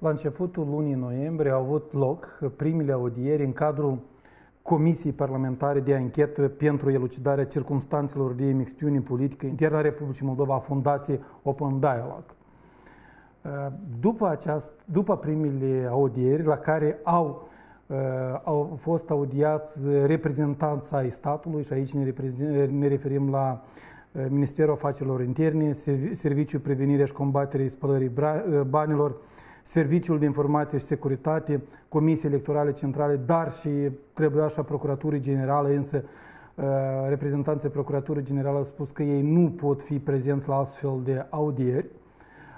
La începutul lunii noiembrie au avut loc primele audieri în cadrul Comisiei Parlamentare de Anchetă pentru elucidarea circumstanțelor de emixtiune politică internă a Republicii Moldova a Fundației Open Dialogue. După, aceast, după primele audieri la care au, au fost audiați reprezentanți ai statului și aici ne, ne referim la Ministerul Afacerilor Interne, Serviciul Prevenirii și Combaterii Spălării Banilor, Serviciul de Informație și Securitate, Comisia Electorale Centrale, dar și trebuia așa Procuraturii Generale, însă uh, reprezentanții Procuraturii Generale au spus că ei nu pot fi prezenți la astfel de audieri.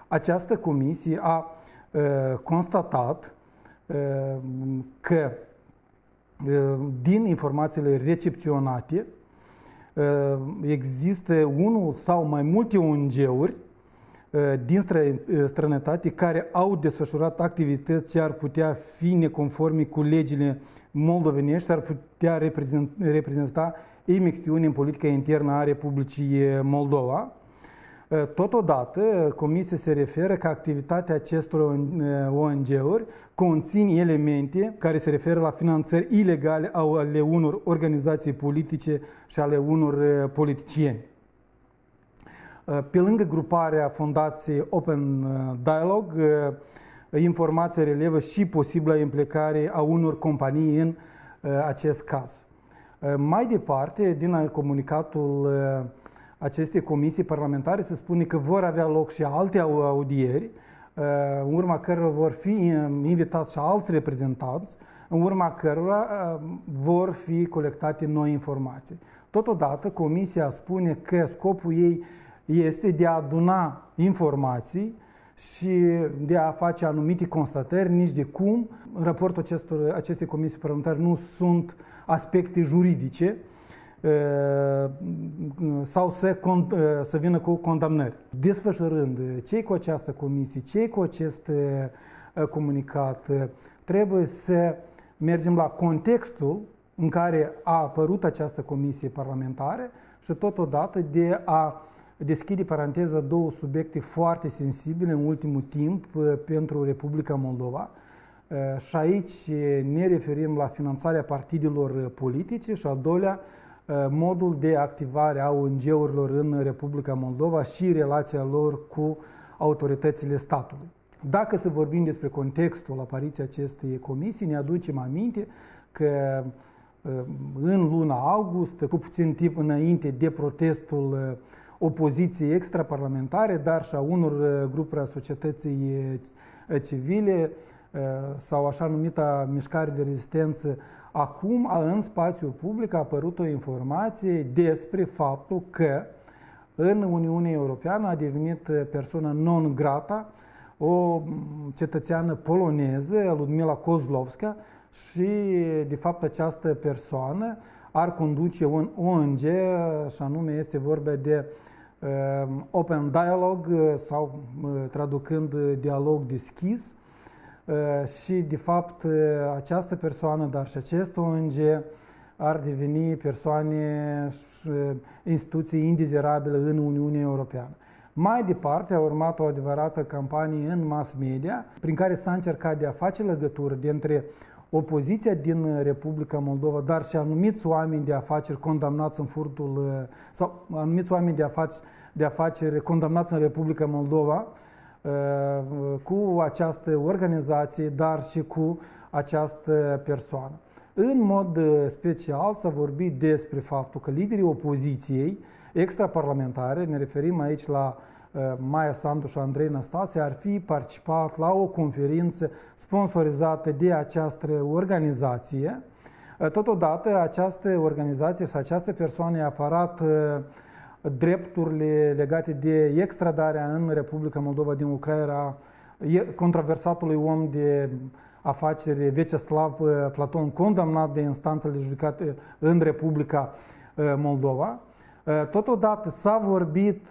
Această comisie a uh, constatat uh, că din informațiile recepționate există unul sau mai multe ONG-uri Uh, din uh, străinătate care au desfășurat activități ce ar putea fi neconforme cu legile moldovenești și ar putea reprezenta emixtiune în politica internă a Republicii Moldova. Uh, totodată, Comisia se referă că activitatea acestor ONG-uri conțin elemente care se referă la finanțări ilegale ale unor organizații politice și ale unor politicieni. Uh, pe lângă gruparea Fundației Open uh, Dialogue, uh, informația relevă și posibilă implicare a unor companii în acest caz. Mai departe, din comunicatul acestei comisii parlamentare se spune că vor avea loc și alte audieri, în urma cărora vor fi invitați și alți reprezentanți, în urma cărora vor fi colectate noi informații. Totodată, comisia spune că scopul ei este de a aduna informații și de a face anumite constatări, nici de cum în raportul acestor, acestei comisii parlamentare nu sunt aspecte juridice uh, sau să, uh, să vină cu condamnări. Desfășurând cei cu această comisie, cei cu acest uh, comunicat, trebuie să mergem la contextul în care a apărut această comisie parlamentară și totodată de a deschide paranteza două subiecte foarte sensibile în ultimul timp uh, pentru Republica Moldova. Uh, și aici uh, ne referim la finanțarea partidelor politice și al doilea, modul de activare a ONG-urilor în Republica Moldova și relația lor cu autoritățile statului. Dacă să vorbim despre contextul apariției acestei comisii, ne aducem aminte că în luna august, cu puțin timp înainte de protestul opoziției extraparlamentare, dar și a unor uh, grupuri a societății uh, civile uh, sau așa numita mișcare de rezistență. Acum, în spațiul public, a apărut o informație despre faptul că în Uniunea Europeană a devenit persoană non grata o cetățeană poloneză, Ludmila Kozlovska, și, de fapt, această persoană ar conduce un ONG, și anume este vorba de uh, Ehm, open dialogue eh, sau eh, traducând eh, dialog deschis și de fapt această persoană, dar și acest ONG ar deveni persoane și instituții indezirabile în Uniunea Europeană. Mai departe a urmat o adevărată campanie în mass media prin care s-a încercat de a face legătură dintre opoziția din Republica Moldova, dar și anumiți oameni de afaceri condamnați în furtul, uh, sau anumiți oameni de afaceri, de afaceri condamnați în Republica Moldova, uh, cu această organizație, dar și cu această persoană. În mod uh, special s-a vorbit despre faptul că liderii opoziției extraparlamentare, ne referim aici la Uh, Maia Sandu și Andrei Năstase ar fi participat la o conferință sponsorizată de această organizație. Uh, totodată, această organizație și această persoană a apărat uh, drepturile legate de extradarea în Republica Moldova din Ucraina controversatului om de afaceri Veceslav Platon, condamnat de instanțele judecate în Republica Moldova. Totodată s-a vorbit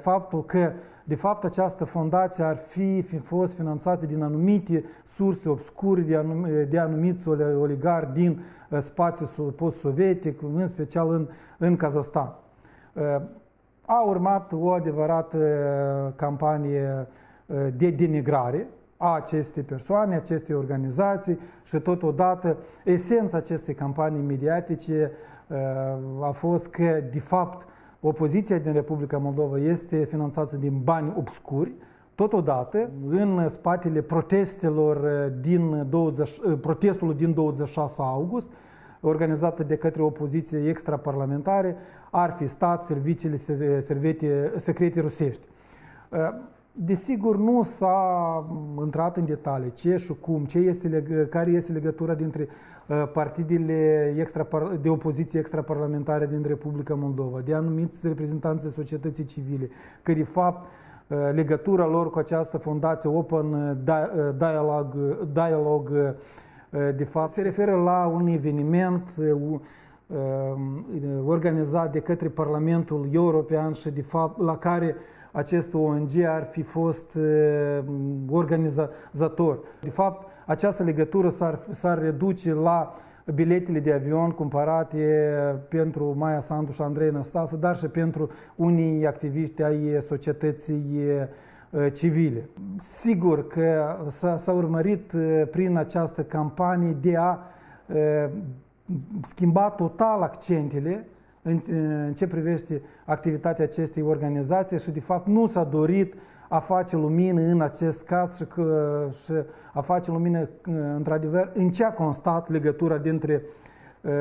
faptul că, de fapt, această fundație ar fi, fi fost finanțată din anumite surse obscure, de, anum, de anumiți oligari din spațiul post-sovietic, în special în, în Kazastan. A urmat o adevărată campanie de denigrare a acestei persoane, acestei organizații și totodată esența acestei campanii mediatice a fost că, de fapt, opoziția din Republica Moldova este finanțată din bani obscuri, Totodată, în spatele protestelor din 20, protestul din 26 august, organizată de către opoziție extraparlamentare, ar fi stat serviciile secrete, secrete rusești. Desigur, nu s-a intrat în detalii ce și cum, ce este, care este legătura dintre uh, partidele extra, de opoziție extraparlamentare din Republica Moldova, de anumiți reprezentanți societății civile, că de fapt uh, legătura lor cu această fundație Open uh, Dialogue, Dialogue de fapt se referă la un eveniment organizat de către Parlamentul European și de fapt la care acest ONG ar fi fost uh, organizator. De fapt, această legătură s-ar, reduce la biletele de avion cumpărate pentru Maia Sandu și Andrei Năstasă, dar și pentru unii activiști ai societății uh, civile. Sigur că s-a urmărit uh, prin această campanie de a schimba total accentele în, în ce privește activitatea acestei organizații și de fapt nu s-a dorit a face lumină în acest caz și, că, și a face lumină într-adevăr în ce a constat legătura dintre uh,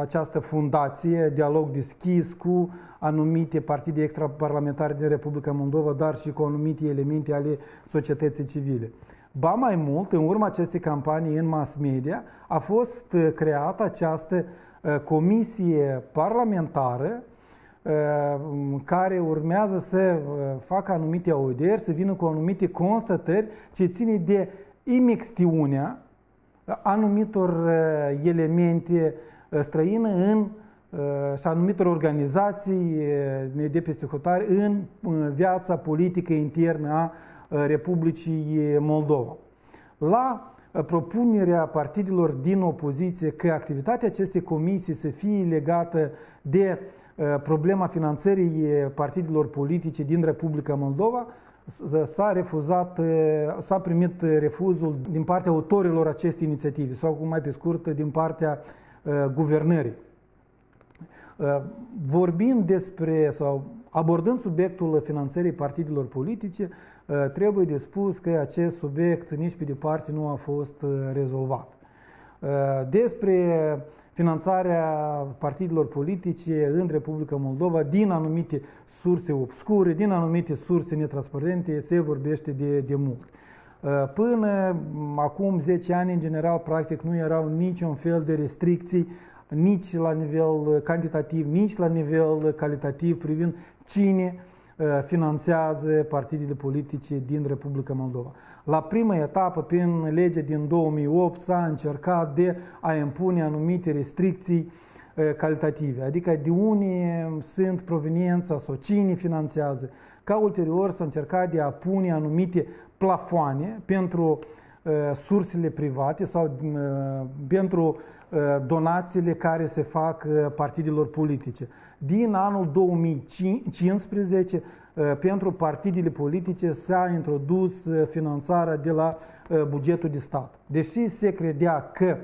această fundație, dialog deschis cu anumite partide extraparlamentare din Republica Moldova, dar și cu anumite elemente ale societății civile. Ba mai mult, în urma acestei campanii în mass media, a fost creată această Uh, comisie parlamentară uh, care urmează să uh, facă anumite audieri, să vină cu anumite constatări ce ține de imixtiunea anumitor elemente străine în și anumitor organizații de peste hotare în viața politică internă a Republicii Moldova. La propunerea partidelor din opoziție că activitatea acestei comisii să fie legată de uh, problema finanțării partidelor politice din Republica Moldova, s-a refuzat, uh, s-a primit refuzul din partea autorilor acestei inițiative sau, mai pe scurt, din partea uh, guvernării. Vorbind despre sau abordând subiectul finanțării partidelor politice, Uh, trebuie de spus că acest subiect nici pe departe nu a fost uh, rezolvat. Uh, despre finanțarea partidelor politice în Republica Moldova din anumite surse obscure, din anumite surse netransparente, se vorbește de, de mult. Până acum 10 ani, în general, practic, nu erau niciun fel de restricții nici la nivel cantitativ, nici la nivel calitativ privind cine Uh, finanțează partidele politice din Republica Moldova. La prima etapă, prin legea din 2008, s-a încercat de a impune anumite restricții uh, calitative, adică de unde sunt proveniența sau cine finanțează, ca ulterior s-a încercat de a pune anumite plafoane pentru uh, sursele private sau pentru donațiile care se fac partidelor politice din anul 2015 uh, pentru partidele politice s-a introdus uh, finanțarea de la uh, bugetul de stat. Deși se credea că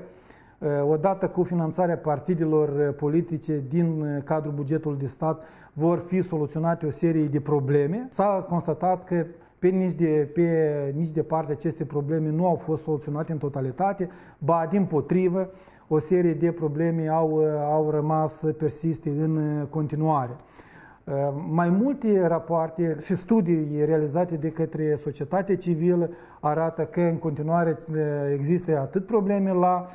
odată cu finanțarea partidelor politice din cadrul bugetului de stat vor fi soluționate o serie de probleme, s-a constatat că pe nici, de, pe nici de parte aceste probleme nu au fost soluționate în totalitate, ba din potrivă, o serie de probleme au, au rămas persiste în continuare. Mai multe rapoarte și studii realizate de către societatea civilă arată că în continuare există atât probleme la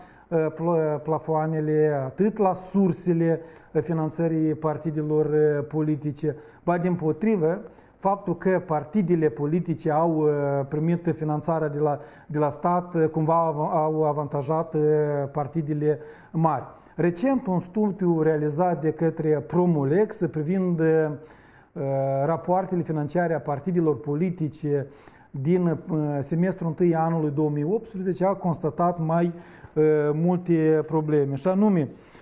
plafoanele, atât la sursele finanțării partidelor politice, ba din potrivă, faptul că partidele politice au uh, primit finanțarea de la, de la stat uh, cumva au avantajat uh, partidele mari. Recent, un studiu realizat de către Promolex privind rapoartele financiare a partidelor politice din semestrul întâi anului 2018 a constatat mai multe probleme, și anume Ă,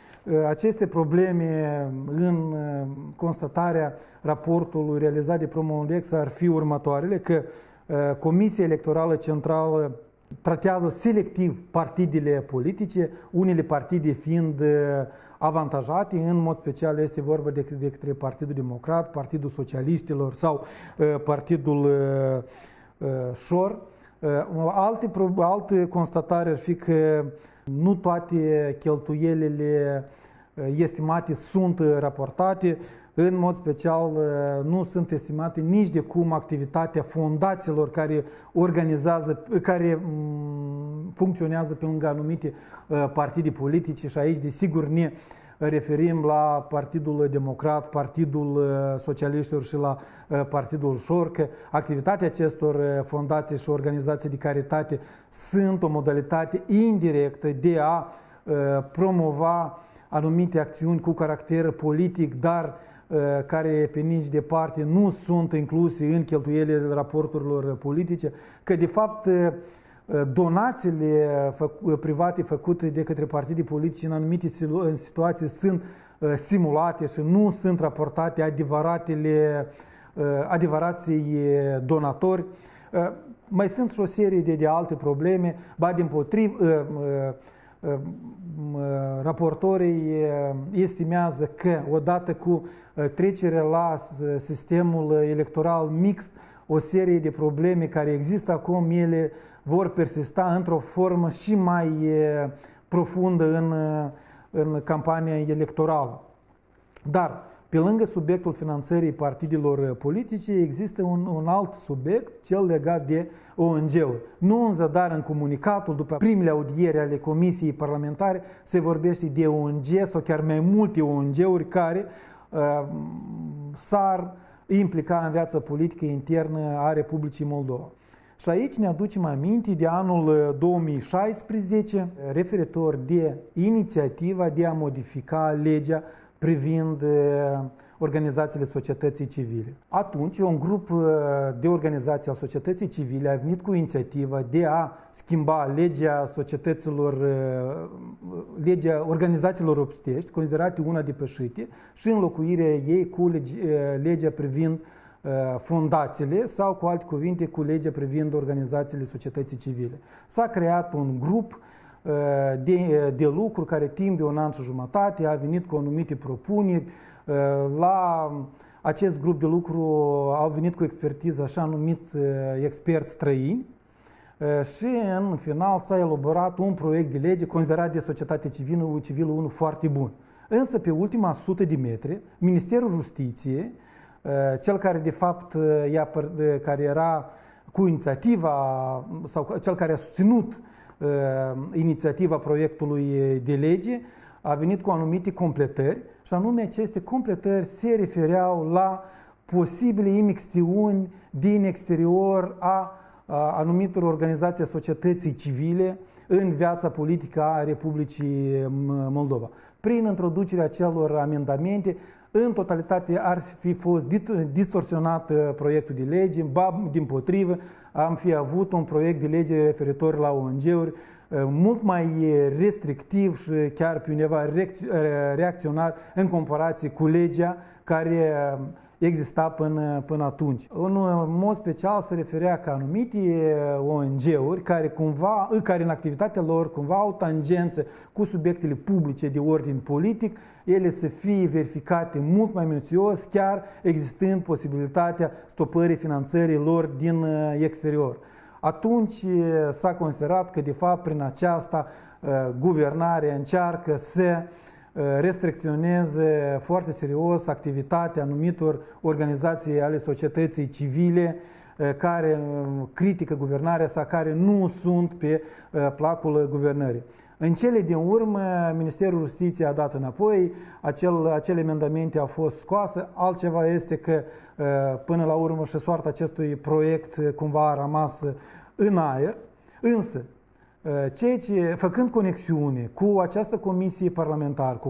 aceste probleme în ă, constatarea raportului realizat de Promolex ar fi următoarele, că Comisia Electorală Centrală tratează selectiv partidele politice, unele partide fiind avantajate, în mod special este vorba de, de către Partidul Democrat, Partidul Socialiștilor sau Partidul Șor. Alte, alte constatare ar fi că nu toate cheltuielile estimate sunt raportate, în mod special nu sunt estimate nici de cum activitatea fondațiilor care organizează, care funcționează pe lângă anumite partide politice și aici desigur ne referim la Partidul Democrat, Partidul Socialiștilor și la Partidul Șorcă. Activitatea acestor fondații și organizații de caritate sunt o modalitate indirectă de a promova anumite acțiuni cu caracter politic, dar care pe nici departe nu sunt incluse în cheltuielile raporturilor politice, că de fapt donațiile private făcute de către partide politice în anumite situații sunt simulate și nu sunt raportate adevăratele, adevărații donatori. Mai sunt și o serie de, de alte probleme, ba din potrivă, raportorii estimează că odată cu trecerea la sistemul electoral mixt, o serie de probleme care există acum, ele vor persista într-o formă și mai profundă în, în campania electorală. Dar, pe lângă subiectul finanțării partidelor politice, există un, un alt subiect, cel legat de ONG-uri. Nu în zadar în comunicatul, după primele audiere ale Comisiei Parlamentare, se vorbește de ONG sau chiar mai multe ONG-uri care uh, s-ar implica în viața politică internă a Republicii Moldova. Și aici ne aducem aminte de anul 2016 uh, referitor de inițiativa de a modifica legea privind uh, organizațiile societății civile. Atunci, un grup uh, de organizații al societății civile a venit cu inițiativa de a schimba legea societăților, legea organizațiilor obstești, considerate una depășite, și înlocuirea ei cu legea privind Uh, fundațiile sau, cu alte cuvinte, cu legea privind organizațiile societății civile. S-a creat un grup uh, de, uh, de lucru care timp de un an și jumătate a venit cu anumite propuneri. La acest grup de lucru au venit cu expertiză așa numiți experți străini și în final s-a elaborat un proiect de lege considerat de societate civilă, civilă unul foarte bun. Însă pe ultima sută de metri, Ministerul Justiției Eh, cel care de fapt ea, eh, care era cu inițiativa sau cel care a susținut uh, inițiativa proiectului de lege a venit cu anumite completări și anume aceste completări se refereau la posibile imixtiuni din exterior a, a anumitor organizații a societății civile în viața politică a Republicii Moldova. Prin introducerea celor amendamente în totalitate ar fi fost distorsionat uh, proiectul de lege, ba din potrivă am fi avut un proiect de lege referitor la ONG-uri uh, mult mai restrictiv și chiar pe undeva uh, reacționar în comparație cu legea care exista până, până atunci. În mod special se referea că anumite ONG-uri care cumva, care în activitatea lor cumva au tangențe cu subiectele publice de ordin politic, ele să fie verificate mult mai minuțios, chiar existând posibilitatea stopării finanțării lor din exterior. Atunci s-a considerat că, de fapt, prin aceasta, guvernarea încearcă să restricționeze foarte serios activitatea anumitor organizații ale societății civile care critică guvernarea sau care nu sunt pe placul guvernării. În cele din urmă, Ministerul Justiției a dat înapoi, acel, acele amendamente au fost scoase, altceva este că până la urmă și soarta acestui proiect cumva a rămas în aer, însă ceea ce, făcând conexiune cu această comisie parlamentară, cu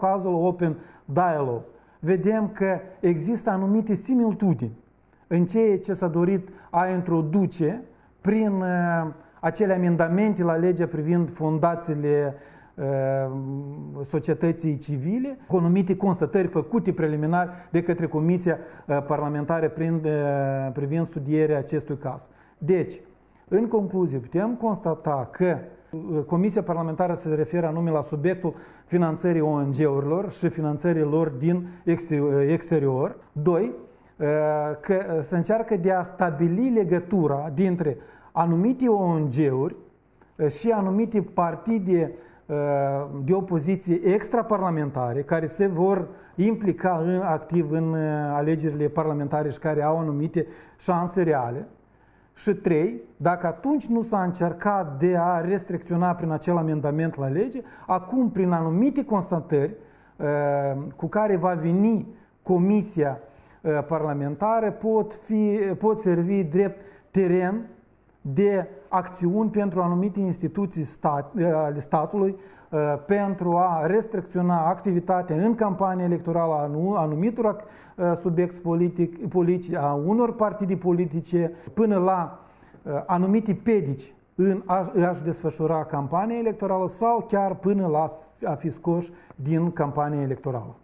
cazul Open Dialogue, vedem că există anumite similitudini în ceea ce s-a dorit a introduce prin acele amendamente la legea privind fundațiile societății civile, cu anumite constatări făcute preliminar de către Comisia Parlamentară privind studierea acestui caz. Deci, în concluzie, putem constata că Comisia parlamentară se referă anume la subiectul finanțării ONG-urilor și finanțării lor din exterior. Doi, că se încearcă de a stabili legătura dintre anumite ONG-uri și anumite partide de opoziție extraparlamentare care se vor implica în, activ în alegerile parlamentare și care au anumite șanse reale. Și trei, dacă atunci nu s-a încercat de a restricționa prin acel amendament la lege, acum prin anumite constatări cu care va veni Comisia parlamentară pot, fi, pot servi drept teren de acțiuni pentru anumite instituții stat, ale statului uh, pentru a restricționa activitatea în campanie electorală a anumitor uh, subiecti politic, politici, a unor partide politice, până la uh, anumite pedici în a-și desfășura campania electorală sau chiar până la a fi scoși din campania electorală.